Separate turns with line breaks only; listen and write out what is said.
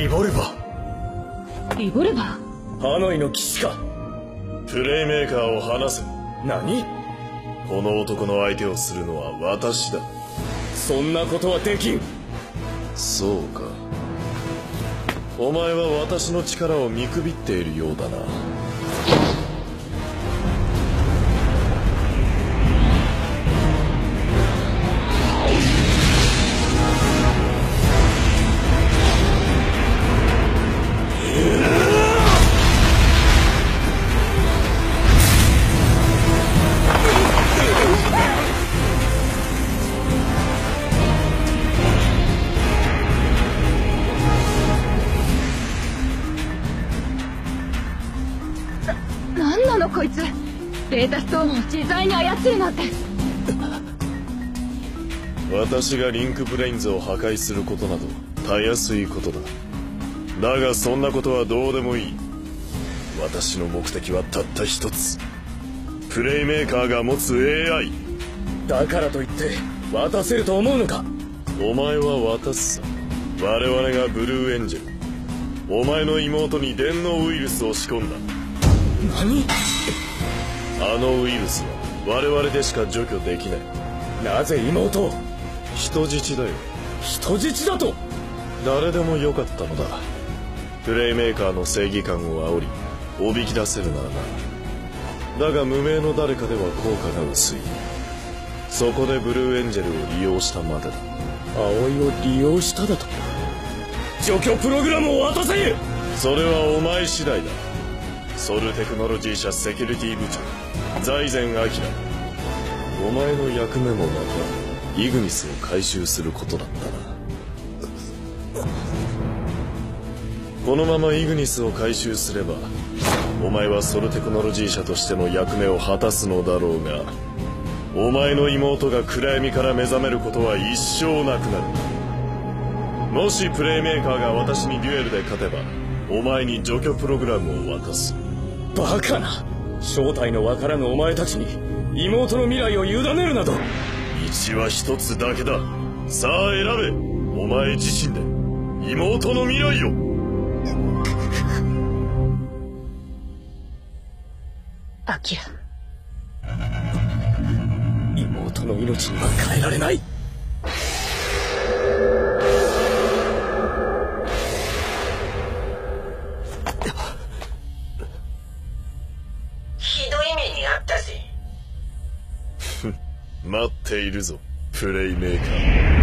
リボルバ
ー。リボルバ
ー？ハノイの騎士か。
プレイメーカーを離せ
何？
この男の相手をするのは私だ。
そんなことはできん。
そうか。お前は私の力を見くびっているようだな
こいつ。データストーンを自在に操るなんて。
私がリンクブレインズを破壊することなどたやすいことだ。だがそんなことはどうでもいい。私の目的はたった一つ。プレイメーカーが持つ AI
だからといって渡せると思うのか？
お前は渡すさ我々がブルーエンジェル。お前の妹に電脳ウイルスを仕込んだ
何？
あのウイルスは我々でしか除去できない。
なぜ妹を？
人質だよ。
人質だと？
誰でもよかったのだ。プレイメーカーの正義感を煽りおびき出せるならな。だが無名の誰かでは効果が薄い。そこでブルーエンジェルを利用したまでだ。
葵を利用しただと？除去プログラムを渡せ！
それはお前次第だソルテクノロジー社セキュリティ部長財前明お前の役目もまたイグニスを回収することだったな。このままイグニスを回収すればお前はソルテクノロジー社としての役目を果たすのだろうがお前の妹が暗闇から目覚めることは一生なくなる。もしプレイメーカーが私にデュエルで勝てばお前に除去プログラムを渡す。
バカな。正体のわからぬお前たちに妹の未来を委ねるなど。
道は一つだけだ。さあ選べ。お前自身で妹の未来を。
アキラ。
妹の命には変えられない
待っているぞプレイメーカー。